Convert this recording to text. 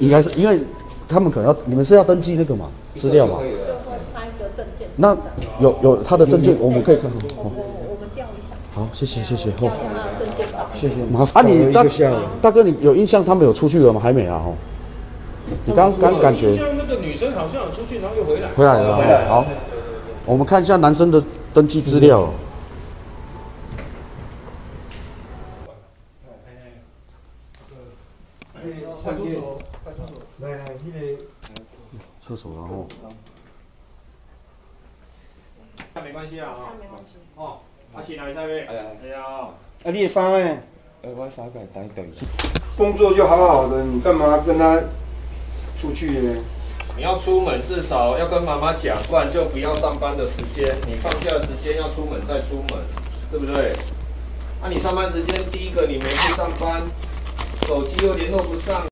应该是因为他们可能要你们是要登记那个嘛资料嘛就可？以了就会发一个证件。那有有他的证件，我们可以看看。我哦，我们调一下，好，谢谢谢谢。调哦，一下证件档。谢谢。麻烦啊，你大大哥，你有印象他们有出去了吗？还没啊？哦，你刚刚感觉像那个女生好像有出去，然后又回来。回来了哦。好，我们看一下男生的登记资料。派出所，派出所。来来，迄个厕所然后那没关系啊，哈，没关系。哦，阿喜来这边，哎呀，哎呀，啊，你的衫呢？哎，我三个等等一下。工作就好好的，你干嘛跟他出去呢？你要出门，至少要跟妈妈讲，不然就不要上班的时间。你放假的时间要出门再出门，对不对？那、你上班时间，第一个你没去上班，手机又联络不上，